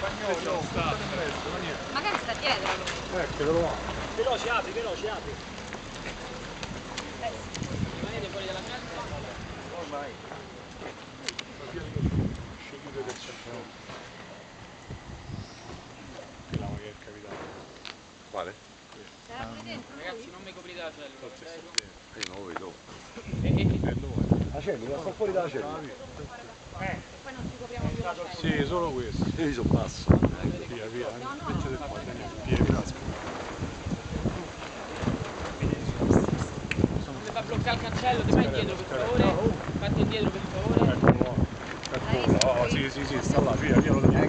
Spagnolo, sta. Magari sta dietro lui. Eccolo là. Veloci, apri, veloci, apri. Rimanete fuori dalla mia Ormai. Scegliete del centro. Quella che è capitata. Quale? Ragazzi, non mi coprite la cellula. Io non lo vedo. E, e, È lui. La cellula, sta fuori dalla cellula. Sì, solo questo. Io sono basso. Via, via. Mettete qua, tenete. Via, via. se fa bloccare il cancello, ti fai indietro per favore. Fatti indietro per favore. Eccolo là. Eccolo là. Oh, sì, sì, sì, sta là, via, via, lo teniamo.